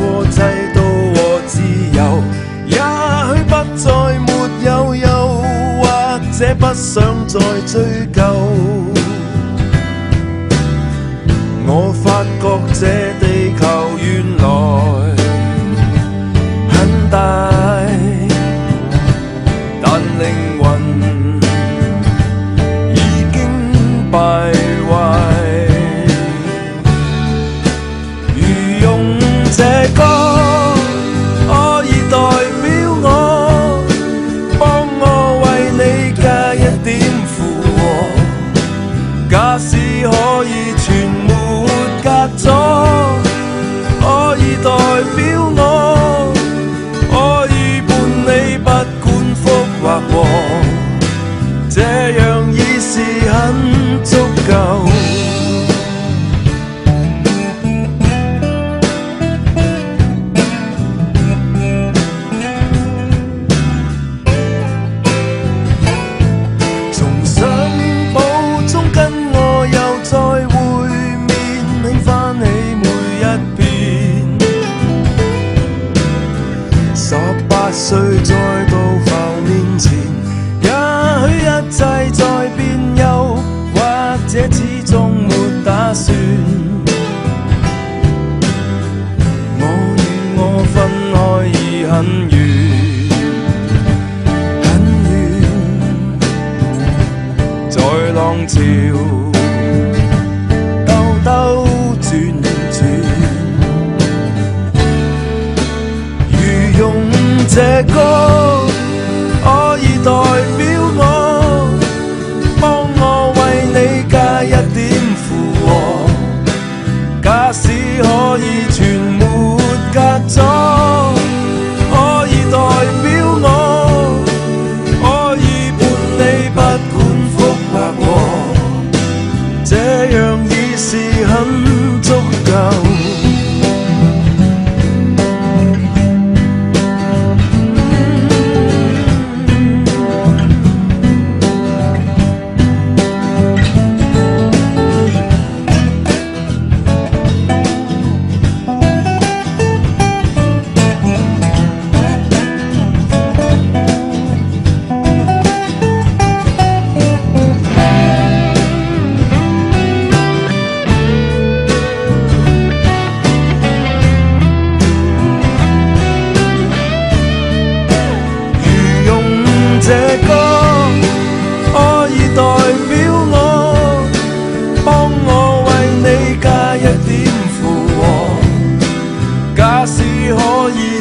过制度和自由也许不再没有忧或者不想再追究。我发觉这地球原来很大但令 se roe 난 这歌可以代表我帮我为你加一点负荷。假使可以